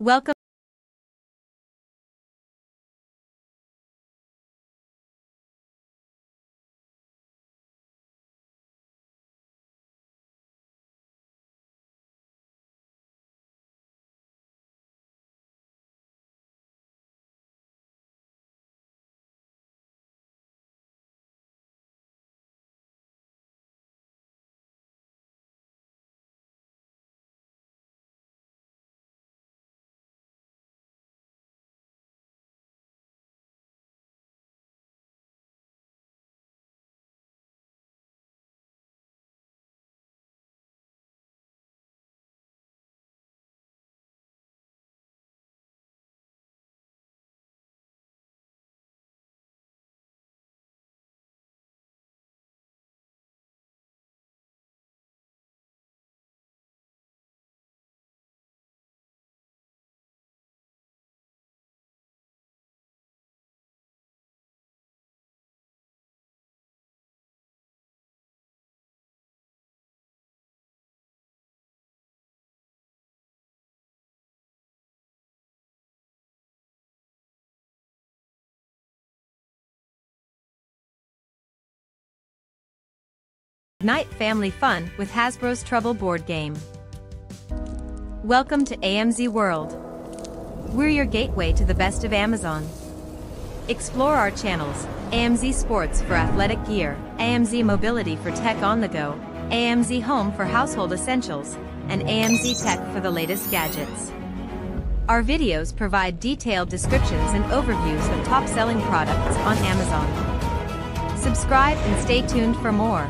Welcome. Ignite family fun with Hasbro's Trouble board game. Welcome to AMZ World. We're your gateway to the best of Amazon. Explore our channels, AMZ Sports for athletic gear, AMZ Mobility for tech on the go, AMZ Home for household essentials, and AMZ Tech for the latest gadgets. Our videos provide detailed descriptions and overviews of top-selling products on Amazon. Subscribe and stay tuned for more.